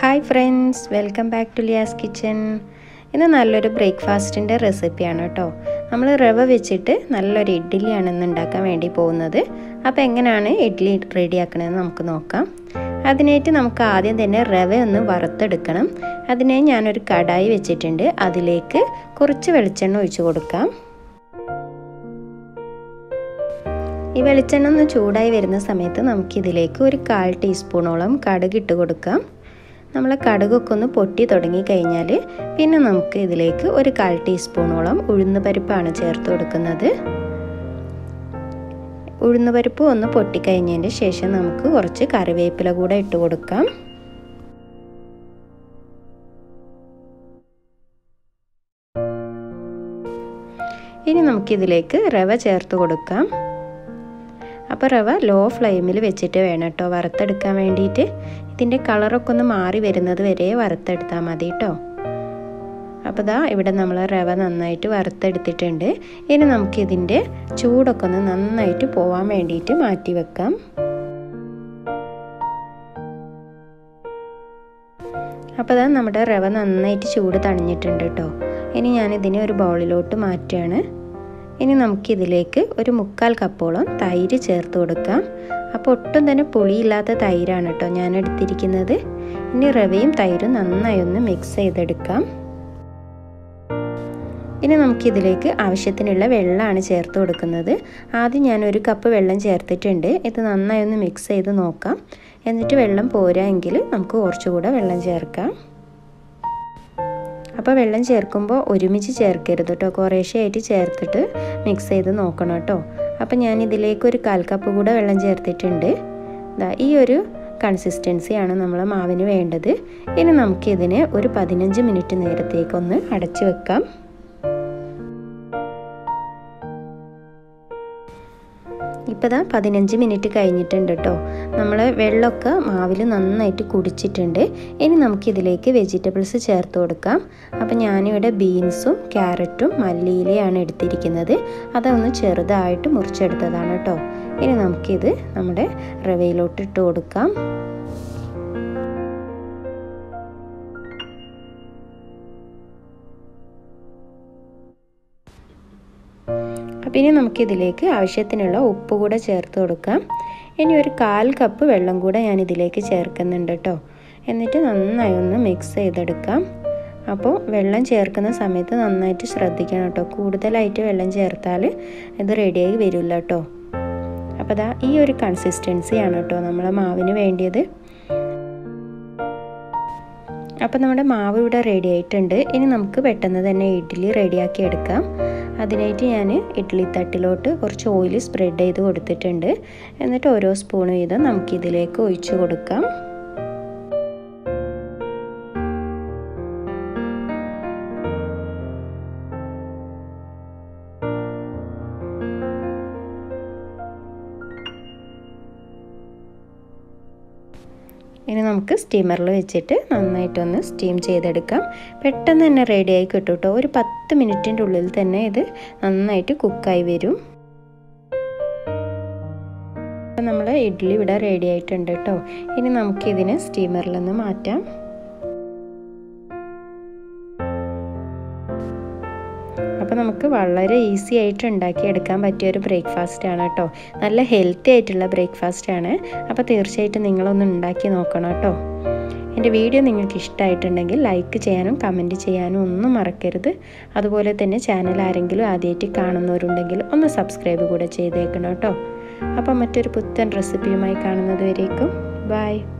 Hi friends welcome back to Liyas kitchen ഇന്ന് നല്ലൊരു ബ്രേക്ക്ഫാസ്റ്റിന്റെ റെസിപ്പിയാണ് കേട്ടോ. നമ്മൾ റവ വെച്ചിട്ട് നല്ലൊരു ഇഡ്ഡലിയാണ് ഇന്ന് ഉണ്ടാക്കാൻ വേണ്ടി പോകുന്നത്. അപ്പോൾ എങ്ങനെയാണ് ഇഡ്ഡലി റെഡിയാക്കണമെന്ന് നമുക്ക് നോക്കാം. അതിനായിട്ട് നമുക്ക് ആദ്യം തന്നെ റവ ഒന്ന് വറുത്തെടുക്കണം. അതിനായി ഞാനൊരു കടായി വെച്ചിട്ടുണ്ട്. അതിലേക്ക് കുറച്ച് വെളിച്ചെണ്ണ ഒഴിച്ചു കൊടുക്കാം. ഈ വെളിച്ചെണ്ണ ഒന്ന് ചൂടായി വരുന്ന സമയത്ത് നമുക്കിതിലേക്ക് ഒരു കാൽ ടീസ്പൂണോളം കടുക് ഇട്ട് കൊടുക്കാം. നമ്മൾ കടുകൊക്കെ ഒന്ന് പൊട്ടി തുടങ്ങി കഴിഞ്ഞാൽ പിന്നെ നമുക്ക് ഇതിലേക്ക് ഒരു കാൽ ടീസ്പൂണോളം ഉഴുന്ന് പരിപ്പാണ് ചേർത്ത് കൊടുക്കുന്നത്. ഉഴുന്ന് പരിപ്പ് ഒന്ന് പൊട്ടിക്കഴിഞ്ഞതിന് ശേഷം നമുക്ക് കുറച്ച് കറിവേപ്പില കൂടെ ഇട്ട് കൊടുക്കാം. ഇനി നമുക്കിതിലേക്ക് റവ ചേർത്ത് കൊടുക്കാം. അപ്പോൾ റവ ലോ ഫ്ലെയിമിൽ വെച്ചിട്ട് വേണം കേട്ടോ വറുത്തെടുക്കാൻ വേണ്ടിയിട്ട്. ഇതിന്റെ കളറൊക്കെ ഒന്ന് മാറി വരുന്നത് വരെ വറുത്തെടുത്താൽ മതി കേട്ടോ. അപ്പോൾ ദാ ഇവിടെ നമ്മൾ റവ നന്നായിട്ട് വറുത്തെടുത്തിട്ടുണ്ട്. ഇനി നമുക്കിതിന്റെ ചൂടൊക്കെ ഒന്ന് നന്നായിട്ട് പോവാൻ വേണ്ടിയിട്ട് മാറ്റി വെക്കാം. അപ്പോൾ ദാ നമ്മുടെ റവ നന്നായിട്ട് ചൂട് തണിഞ്ഞിട്ടുണ്ട് കേട്ടോ. ഇനി ഞാനിതിനെ ഒരു ബൗളിലോട്ട് മാറ്റുകയാണ്. ഇനി നമുക്കിതിലേക്ക് ഒരു മുക്കാൽ കപ്പോളം തൈര് ചേർത്ത് കൊടുക്കാം. അപ്പോൾ ഒട്ടും തന്നെ പുളിയില്ലാത്ത തൈരാണ് കേട്ടോ ഞാൻ എടുത്തിരിക്കുന്നത് ഇനി റവയും തൈരും നന്നായി ഒന്ന് മിക്സ് ചെയ്തെടുക്കാം. ഇനി നമുക്കിതിലേക്ക് ആവശ്യത്തിനുള്ള വെള്ളമാണ് ചേർത്ത് കൊടുക്കുന്നത്. ആദ്യം ഞാൻ ഒരു കപ്പ് വെള്ളം ചേർത്തിട്ടുണ്ട്. ഇത് നന്നായി ഒന്ന് മിക്സ് ചെയ്ത് നോക്കാം. എന്നിട്ട് വെള്ളം പോരാ നമുക്ക് കുറച്ചുകൂടെ വെള്ളം ചേർക്കാം. അപ്പോൾ വെള്ളം ചേർക്കുമ്പോൾ ഒരുമിച്ച് ചേർക്കരുത് കേട്ടോ. കുറേശ്ശെയായിട്ട് ചേർത്തിട്ട് മിക്സ് ചെയ്ത് നോക്കണം കേട്ടോ. അപ്പോൾ ഞാൻ ഇതിലേക്ക് ഒരു കാൽ കപ്പ് കൂടെ വെള്ളം ചേർത്തിട്ടുണ്ട്. ഈ ഒരു കൺസിസ്റ്റൻസിയാണ് നമ്മൾ മാവിന് വേണ്ടത്. ഇനി നമുക്കിതിനെ ഒരു പതിനഞ്ച് മിനിറ്റ് നേരത്തേക്കൊന്ന് അടച്ചു വെക്കാം. ഇപ്പോൾ ദാ പതിനഞ്ച് മിനിറ്റ് കഴിഞ്ഞിട്ടുണ്ട് കേട്ടോ നമ്മൾ വെള്ളമൊക്കെ മാവിൽ നന്നായിട്ട് കുടിച്ചിട്ടുണ്ട്. ഇനി നമുക്കിതിലേക്ക് വെജിറ്റബിൾസ് ചേർത്ത് കൊടുക്കാം. അപ്പം ഞാനിവിടെ ബീൻസും ക്യാരറ്റും മല്ലിയിലയാണ് എടുത്തിരിക്കുന്നത്. അതൊന്ന് ചെറുതായിട്ട് മുറിച്ചെടുത്തതാണ് കേട്ടോ ഇനി നമുക്കിത് നമ്മുടെ റവയിലോട്ട് ഇട്ട് കൊടുക്കാം. അപ്പോൾ ഇനി നമുക്കിതിലേക്ക് ആവശ്യത്തിനുള്ള ഉപ്പ് കൂടെ ചേർത്ത് കൊടുക്കാം. ഇനി ഒരു കാൽ കപ്പ് വെള്ളം കൂടെ ഞാൻ ഇതിലേക്ക് ചേർക്കുന്നുണ്ട് കേട്ടോ എന്നിട്ട് നന്നായി ഒന്ന് മിക്സ് ചെയ്തെടുക്കാം. അപ്പോൾ വെള്ളം ചേർക്കുന്ന സമയത്ത് നന്നായിട്ട് ശ്രദ്ധിക്കണം കേട്ടോ കൂടുതലായിട്ട് വെള്ളം ചേർത്താൽ ഇത് റെഡിയായി വരില്ല കേട്ടോ അപ്പോൾ അതാ ഈ ഒരു കൺസിസ്റ്റൻസിയാണ് കേട്ടോ നമ്മളെ മാവിന് വേണ്ടിയത്. അപ്പോൾ നമ്മുടെ മാവ് ഇവിടെ റെഡി ആയിട്ടുണ്ട്. ഇനി നമുക്ക് പെട്ടെന്ന് തന്നെ ഇഡ്ഡലി റെഡിയാക്കി എടുക്കാം. അതിനായിട്ട് ഞാൻ ഇഡ്ഡലി തട്ടിലോട്ട് കുറച്ച് ഓയിൽ സ്പ്രെഡ് ചെയ്ത് കൊടുത്തിട്ടുണ്ട്. എന്നിട്ട് ഓരോ സ്പൂൺ വീതം നമുക്കിതിലേക്ക് ഒഴിച്ചു കൊടുക്കാം. ഇനി നമുക്ക് സ്റ്റീമറിൽ വെച്ചിട്ട് നന്നായിട്ടൊന്ന് സ്റ്റീം ചെയ്തെടുക്കാം. പെട്ടെന്ന് തന്നെ റെഡിയായി കിട്ടും കേട്ടോ ഒരു പത്ത് മിനിറ്റിന്റെ ഉള്ളിൽ തന്നെ ഇത് നന്നായിട്ട് കുക്കായി വരും. അപ്പം നമ്മൾ ഇഡ്ഡലി ഇവിടെ റെഡി ആയിട്ടുണ്ട് കേട്ടോ ഇനി നമുക്കിതിനെ സ്റ്റീമറിൽ നിന്ന് മാറ്റാം. അപ്പോൾ നമുക്ക് വളരെ ഈസി ആയിട്ട് ഉണ്ടാക്കിയെടുക്കാൻ പറ്റിയ ഒരു ബ്രേക്ക്ഫാസ്റ്റ് ആണ് കേട്ടോ. നല്ല ഹെൽത്തി ആയിട്ടുള്ള ബ്രേക്ക്ഫാസ്റ്റ് ആണ്. അപ്പോൾ തീർച്ചയായിട്ടും നിങ്ങളൊന്ന് ഉണ്ടാക്കി നോക്കണം കേട്ടോ. എന്റെ വീഡിയോ നിങ്ങൾക്ക് ഇഷ്ടമായിട്ടുണ്ടെങ്കിൽ ലൈക്ക് ചെയ്യാനും കമന്റ് ചെയ്യാനും ഒന്നും മറക്കരുത്. അതുപോലെ തന്നെ ചാനൽ ആരെങ്കിലും ആദ്യമായിട്ട് കാണുന്നവരുണ്ടെങ്കിൽ ഒന്ന് സബ്സ്ക്രൈബ് കൂടെ ചെയ്തേക്കണം കേട്ടോ. അപ്പം മറ്റൊരു പുത്തൻ റെസിപ്പിയുമായി കാണുന്നത് വരേക്കും. ബൈ